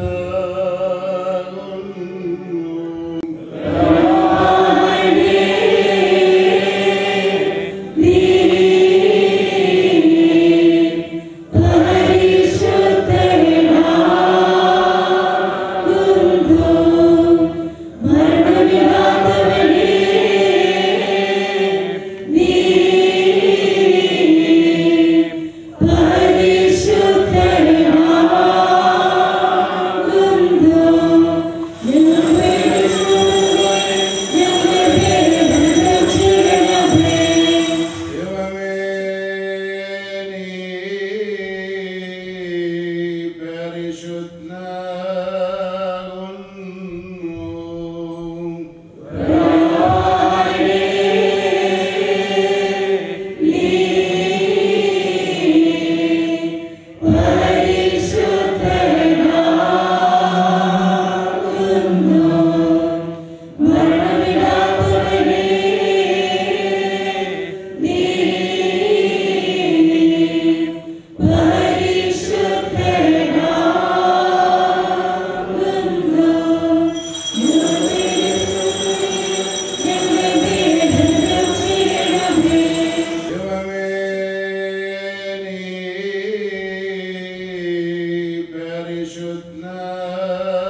Oh. uh...